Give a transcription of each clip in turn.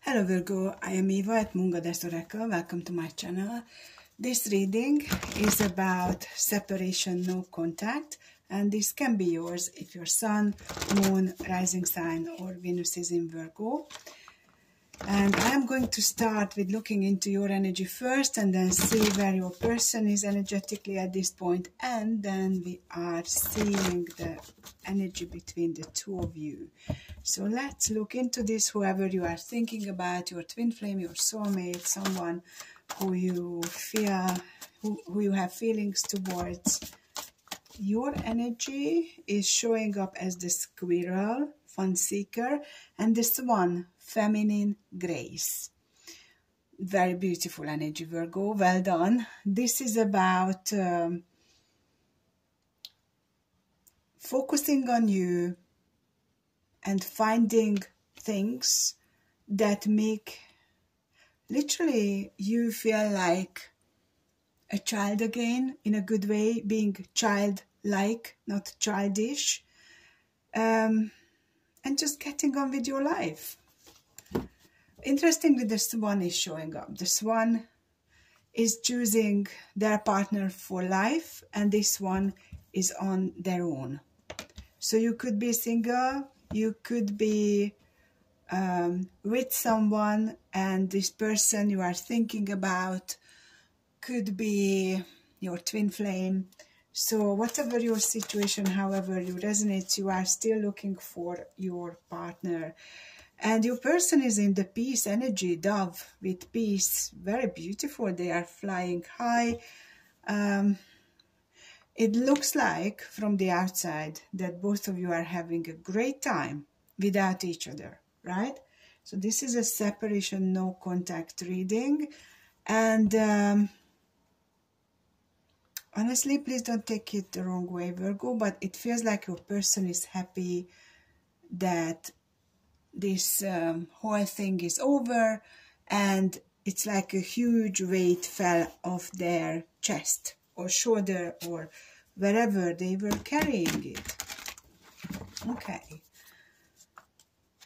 Hello Virgo, I am Eva at Moon Goddess Oracle. Welcome to my channel. This reading is about separation, no contact, and this can be yours if your Sun, Moon, Rising sign, or Venus is in Virgo. And I am going to start with looking into your energy first and then see where your person is energetically at this point. And then we are seeing the energy between the two of you. So let's look into this, whoever you are thinking about, your twin flame, your soulmate, someone who you feel, who, who you have feelings towards. Your energy is showing up as the squirrel, fun seeker, and the swan, feminine grace. Very beautiful energy, Virgo. Well done. This is about um, focusing on you and finding things that make literally you feel like a child again in a good way, being childlike, not childish, um, and just getting on with your life. Interestingly, the swan is showing up. The swan is choosing their partner for life, and this one is on their own. So you could be single, you could be um, with someone, and this person you are thinking about could be your twin flame. So, whatever your situation, however you resonate, you are still looking for your partner. And your person is in the peace energy, dove with peace. Very beautiful. They are flying high. Um, it looks like from the outside that both of you are having a great time without each other, right? So this is a separation, no contact reading. And um, honestly, please don't take it the wrong way, Virgo, but it feels like your person is happy that this um, whole thing is over and it's like a huge weight fell off their chest or shoulder or wherever they were carrying it. Okay.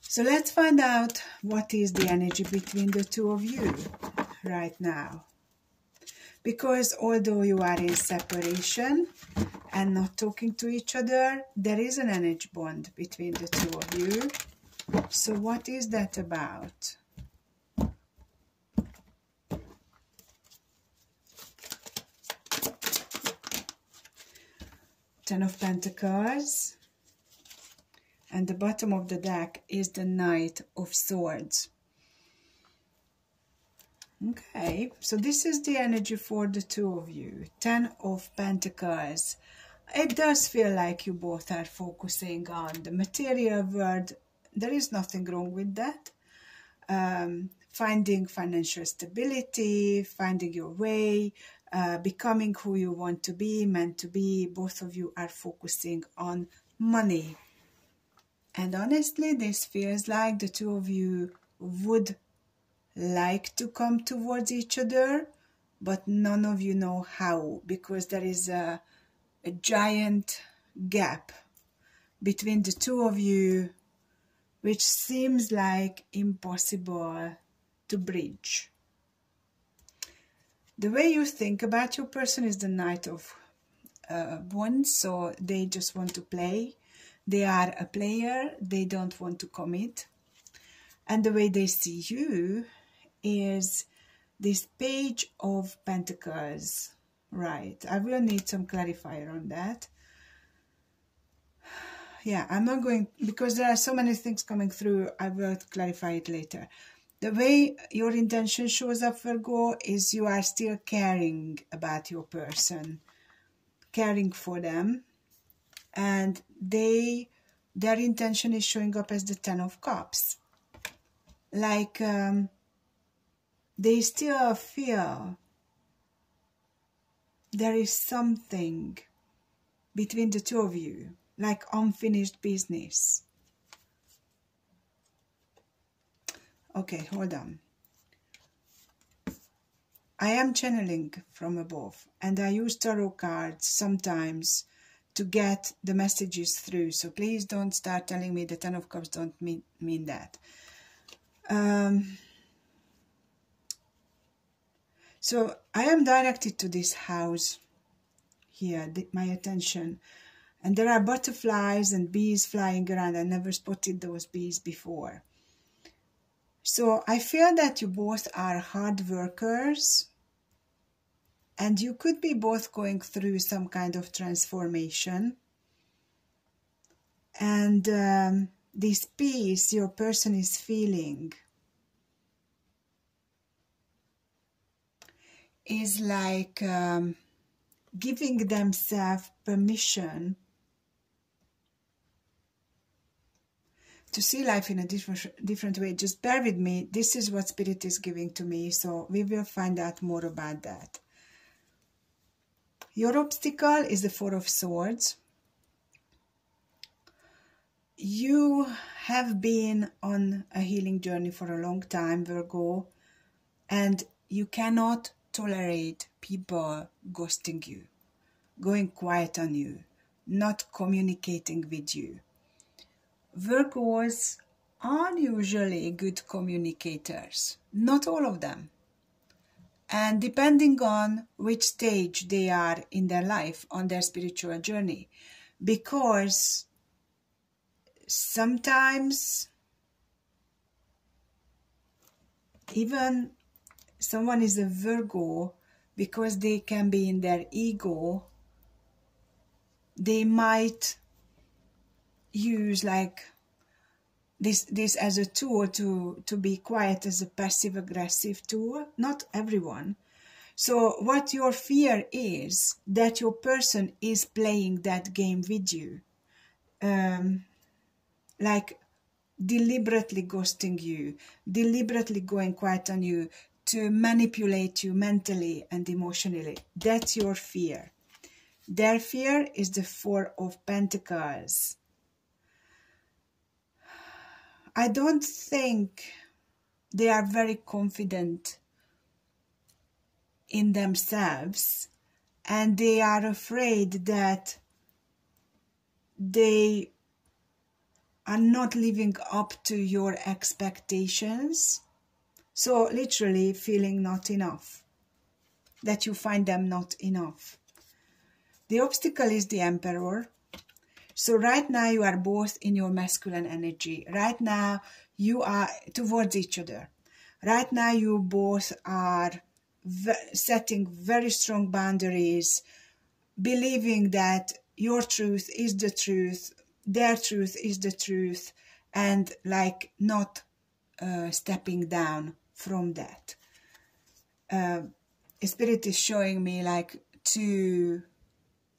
So let's find out what is the energy between the two of you right now. Because although you are in separation and not talking to each other, there is an energy bond between the two of you so what is that about? Ten of Pentacles. And the bottom of the deck is the Knight of Swords. Okay, so this is the energy for the two of you. Ten of Pentacles. It does feel like you both are focusing on the material world there is nothing wrong with that. Um, finding financial stability, finding your way, uh, becoming who you want to be, meant to be, both of you are focusing on money. And honestly, this feels like the two of you would like to come towards each other, but none of you know how because there is a, a giant gap between the two of you which seems like impossible to bridge. The way you think about your person is the Knight of uh, Wands, so they just want to play. They are a player, they don't want to commit. And the way they see you is this Page of Pentacles. Right, I will need some clarifier on that yeah, I'm not going, because there are so many things coming through, I will clarify it later. The way your intention shows up, Virgo, is you are still caring about your person, caring for them, and they, their intention is showing up as the Ten of Cups. Like, um, they still feel there is something between the two of you like unfinished business. Okay, hold on. I am channeling from above and I use tarot cards sometimes to get the messages through. So please don't start telling me the Ten of Cups don't mean, mean that. Um, so I am directed to this house here, my attention. And there are butterflies and bees flying around. I never spotted those bees before. So I feel that you both are hard workers and you could be both going through some kind of transformation. And um, this peace your person is feeling is like um, giving themselves permission to see life in a different different way. Just bear with me. This is what spirit is giving to me so we will find out more about that. Your obstacle is the four of swords. You have been on a healing journey for a long time virgo and you cannot tolerate people ghosting you going quiet on you not communicating with you Virgos are usually good communicators, not all of them. And depending on which stage they are in their life, on their spiritual journey, because sometimes even someone is a Virgo because they can be in their ego, they might use like this this as a tool to to be quiet as a passive aggressive tool. Not everyone. So what your fear is that your person is playing that game with you um, like deliberately ghosting you deliberately going quiet on you to manipulate you mentally and emotionally. That's your fear. Their fear is the four of pentacles I don't think they are very confident in themselves and they are afraid that they are not living up to your expectations. So, literally, feeling not enough, that you find them not enough. The obstacle is the emperor, so right now you are both in your masculine energy. Right now you are towards each other. Right now you both are setting very strong boundaries, believing that your truth is the truth, their truth is the truth, and like not uh, stepping down from that. Uh, Spirit is showing me like two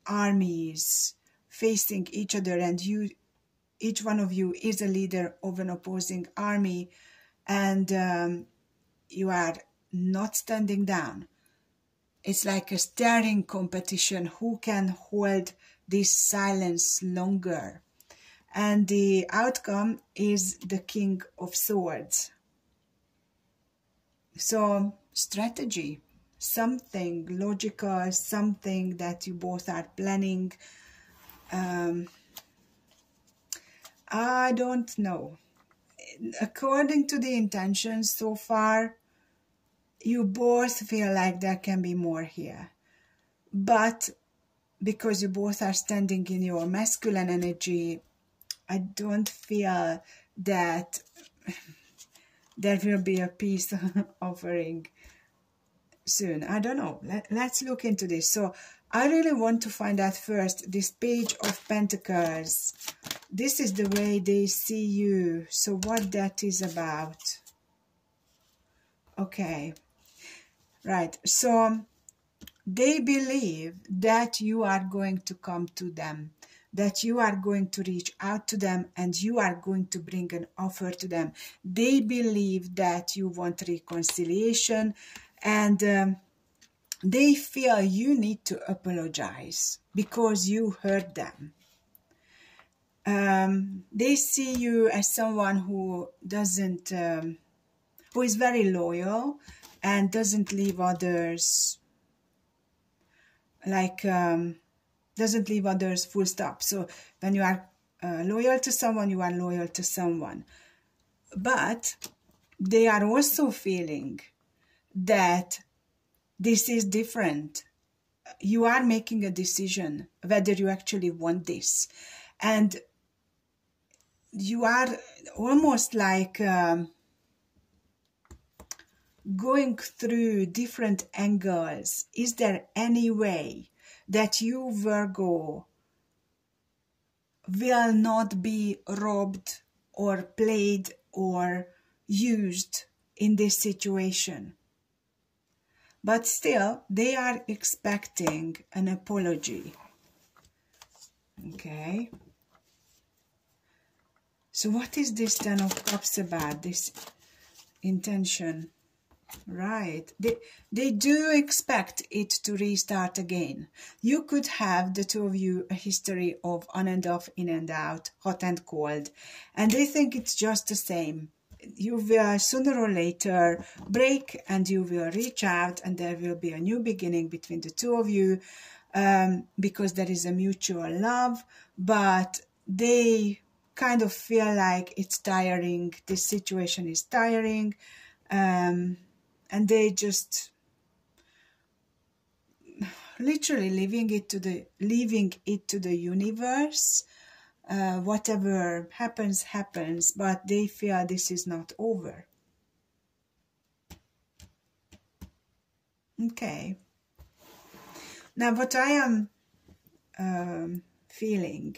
armies facing each other and you each one of you is a leader of an opposing army and um, you are not standing down. It's like a staring competition. Who can hold this silence longer? And the outcome is the king of swords. So strategy. Something logical something that you both are planning um, I don't know. According to the intentions so far, you both feel like there can be more here. But because you both are standing in your masculine energy, I don't feel that there will be a peace offering soon. I don't know. Let, let's look into this. So I really want to find out first this page of pentacles. This is the way they see you. So what that is about. Okay. Right. So they believe that you are going to come to them that you are going to reach out to them and you are going to bring an offer to them. They believe that you want reconciliation and um, they feel you need to apologize because you hurt them. Um, they see you as someone who doesn't, um, who is very loyal and doesn't leave others, like, um, doesn't leave others full stop. So when you are uh, loyal to someone, you are loyal to someone. But they are also feeling that this is different. You are making a decision whether you actually want this. And you are almost like um, going through different angles. Is there any way that you, Virgo, will not be robbed or played or used in this situation? But still, they are expecting an apology. Okay. So what is this Ten of Cups about, this intention? Right. They, they do expect it to restart again. You could have, the two of you, a history of on and off, in and out, hot and cold. And they think it's just the same. You will sooner or later break and you will reach out and there will be a new beginning between the two of you um, because there is a mutual love. But they kind of feel like it's tiring. This situation is tiring. Um, and they just literally leaving it to the leaving it to the universe uh, whatever happens happens but they feel this is not over okay now what i am um, feeling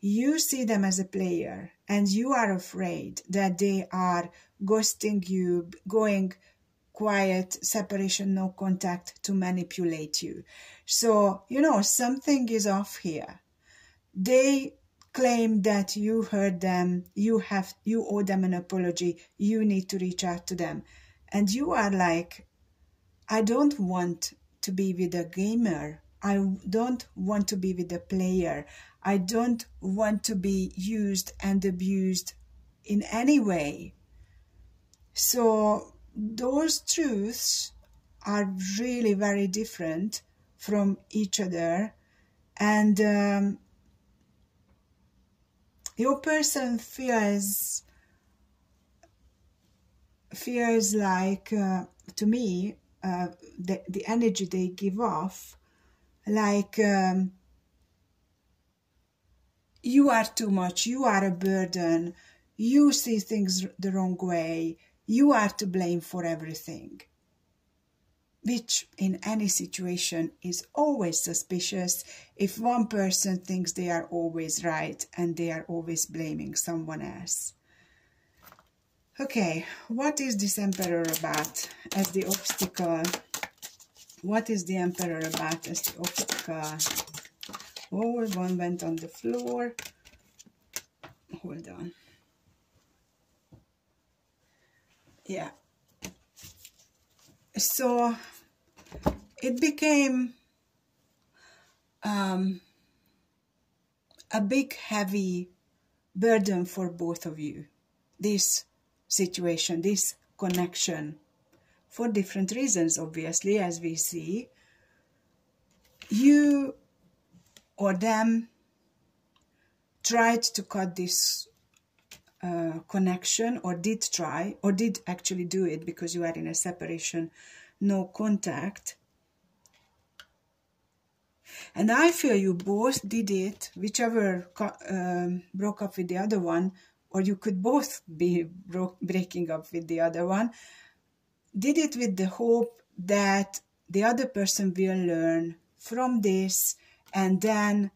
you see them as a player and you are afraid that they are ghosting you going quiet separation, no contact to manipulate you. So, you know, something is off here. They claim that you heard them, you have, you owe them an apology, you need to reach out to them. And you are like, I don't want to be with a gamer. I don't want to be with a player. I don't want to be used and abused in any way. So those truths are really very different from each other and um, your person feels feels like uh, to me uh, the, the energy they give off like um, you are too much you are a burden you see things the wrong way you are to blame for everything, which in any situation is always suspicious if one person thinks they are always right and they are always blaming someone else. Okay, what is this Emperor about as the obstacle? What is the Emperor about as the obstacle? Oh, one went on the floor. Hold on. yeah so it became um, a big heavy burden for both of you this situation this connection for different reasons obviously as we see you or them tried to cut this uh, connection or did try or did actually do it because you are in a separation, no contact. And I feel you both did it, whichever um, broke up with the other one, or you could both be breaking up with the other one, did it with the hope that the other person will learn from this and then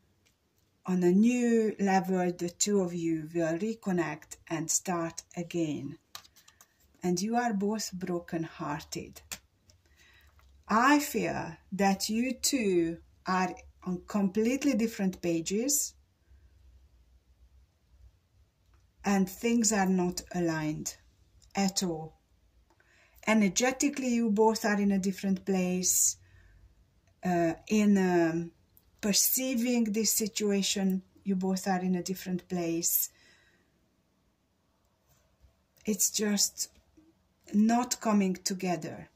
on a new level, the two of you will reconnect and start again. And you are both broken hearted. I fear that you two are on completely different pages and things are not aligned at all. Energetically, you both are in a different place. Uh, in um, perceiving this situation, you both are in a different place. It's just not coming together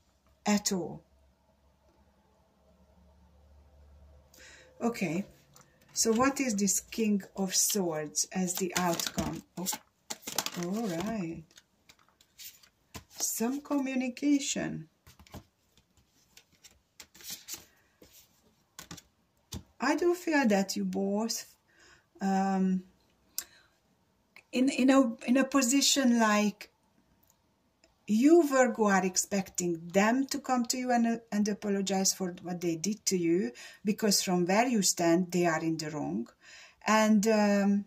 at all. Okay, so what is this King of Swords as the outcome? Oh, all right. some communication. I do feel that you both um, in in a in a position like you Virgo are expecting them to come to you and, and apologize for what they did to you because from where you stand they are in the wrong. And um,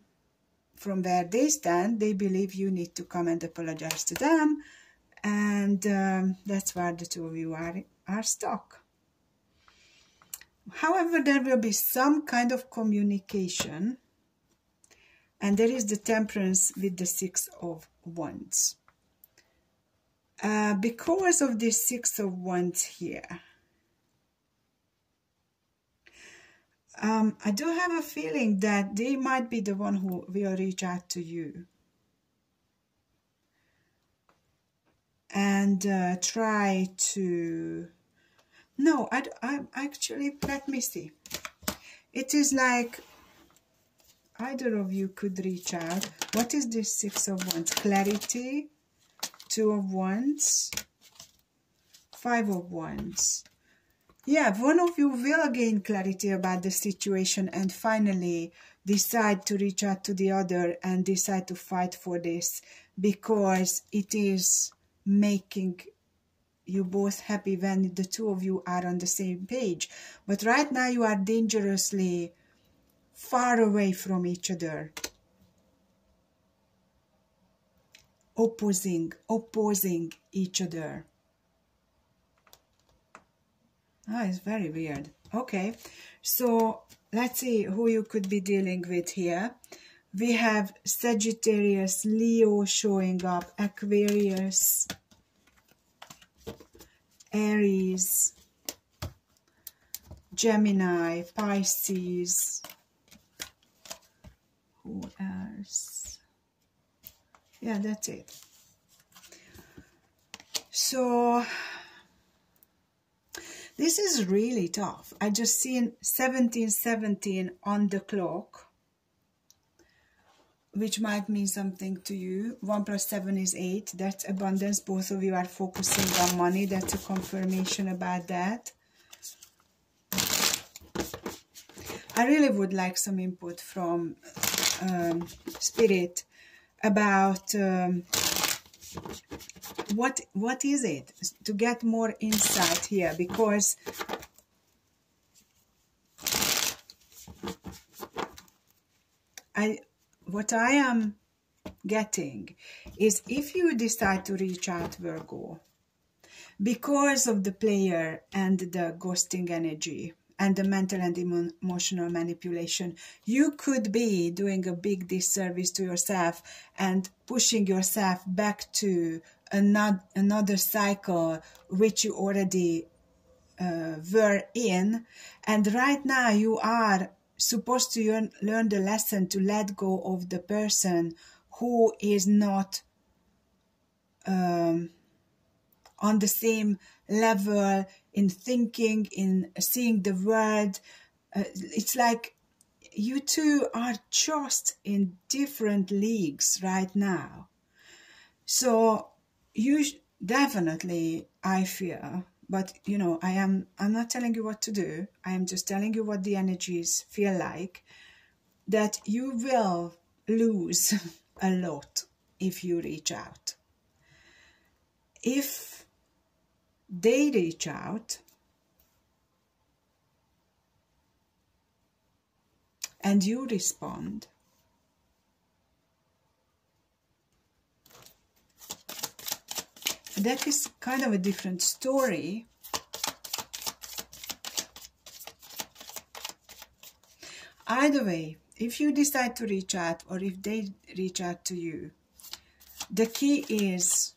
from where they stand they believe you need to come and apologize to them. And um, that's where the two of you are are stuck. However there will be some kind of communication. And there is the temperance with the six of wands uh, because of this six of wands here um, I do have a feeling that they might be the one who will reach out to you. And uh, try to no I, I actually let me see. It is like either of you could reach out. What is this six of wands? Clarity two of wands five of wands. Yeah one of you will gain clarity about the situation and finally decide to reach out to the other and decide to fight for this because it is making you both happy when the two of you are on the same page. But right now you are dangerously far away from each other opposing opposing each other. Ah it's very weird. Okay so let's see who you could be dealing with here. We have Sagittarius, Leo showing up, Aquarius, Aries, Gemini, Pisces, who else? Yeah, that's it. So, this is really tough. I just seen 1717 on the clock which might mean something to you. 1 plus 7 is 8. That's abundance. Both of you are focusing on money. That's a confirmation about that. I really would like some input from um, Spirit about um, what what is it? To get more insight here because I what I am getting is if you decide to reach out Virgo because of the player and the ghosting energy and the mental and emotional manipulation, you could be doing a big disservice to yourself and pushing yourself back to another, another cycle which you already uh, were in. And right now you are supposed to learn the lesson to let go of the person who is not um, on the same level in thinking, in seeing the world. Uh, it's like you two are just in different leagues right now. So you definitely, I fear, but you know i am i'm not telling you what to do i am just telling you what the energies feel like that you will lose a lot if you reach out if they reach out and you respond that is kind of a different story. Either way, if you decide to reach out or if they reach out to you, the key is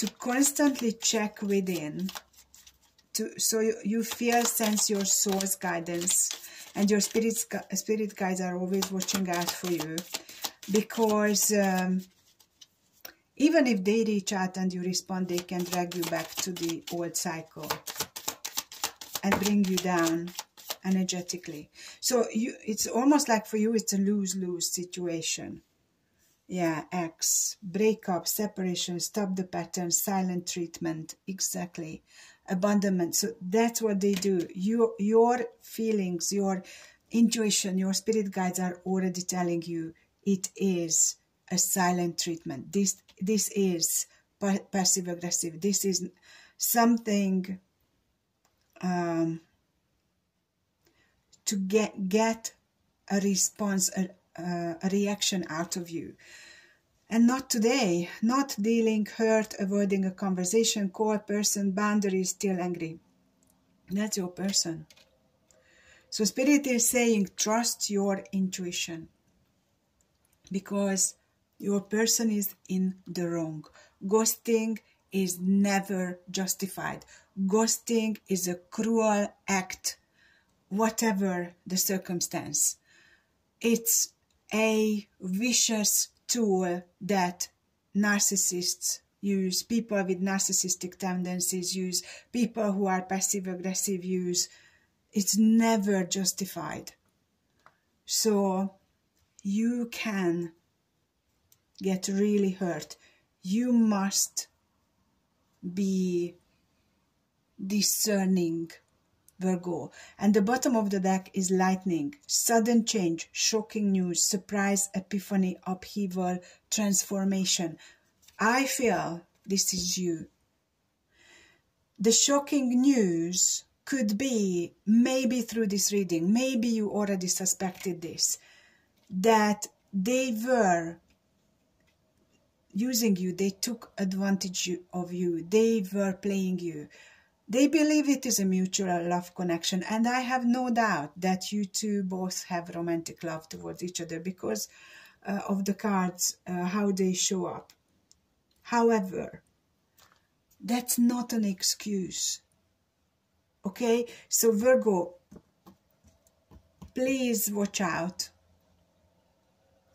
to constantly check within to so you, you feel sense your source guidance and your spirit spirit guides are always watching out for you because um, even if they reach out and you respond, they can drag you back to the old cycle and bring you down energetically. So you, it's almost like for you, it's a lose-lose situation. Yeah, X, breakup, separation, stop the pattern, silent treatment, exactly, abandonment. So that's what they do. Your, your feelings, your intuition, your spirit guides are already telling you it is a silent treatment. This, this is passive aggressive. This is something um, to get, get a response, a, uh, a reaction out of you. And not today, not dealing hurt, avoiding a conversation, cold person, boundaries, still angry. That's your person. So Spirit is saying, trust your intuition. Because your person is in the wrong. Ghosting is never justified. Ghosting is a cruel act, whatever the circumstance. It's a vicious tool that narcissists use, people with narcissistic tendencies use, people who are passive aggressive use. It's never justified. So you can get really hurt. You must be discerning Virgo. And the bottom of the deck is lightning, sudden change, shocking news, surprise, epiphany, upheaval, transformation. I feel this is you. The shocking news could be, maybe through this reading, maybe you already suspected this, that they were using you, they took advantage of you, they were playing you. They believe it is a mutual love connection, and I have no doubt that you two both have romantic love towards each other because uh, of the cards, uh, how they show up. However, that's not an excuse. Okay, so Virgo, please watch out.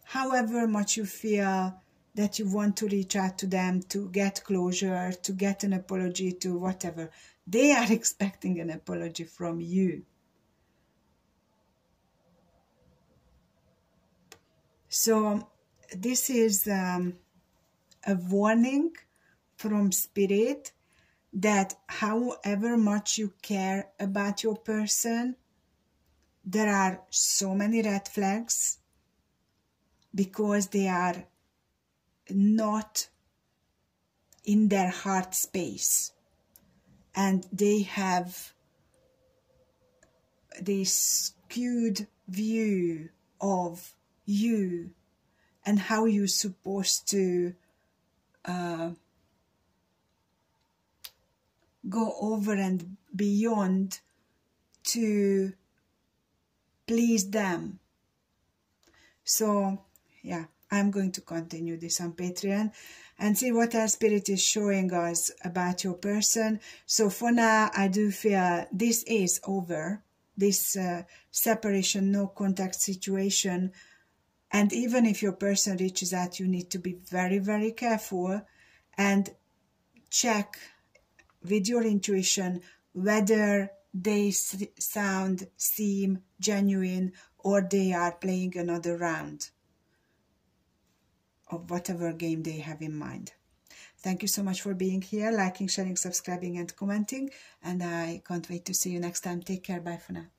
However much you feel that you want to reach out to them to get closure, to get an apology, to whatever, they are expecting an apology from you. So this is um, a warning from spirit that however much you care about your person, there are so many red flags because they are not in their heart space and they have this skewed view of you and how you're supposed to uh, go over and beyond to please them. So, yeah, I'm going to continue this on Patreon and see what our spirit is showing us about your person. So for now, I do feel this is over, this uh, separation, no contact situation. And even if your person reaches out, you need to be very, very careful and check with your intuition whether they sound, seem genuine, or they are playing another round of whatever game they have in mind. Thank you so much for being here, liking, sharing, subscribing, and commenting. And I can't wait to see you next time. Take care. Bye for now.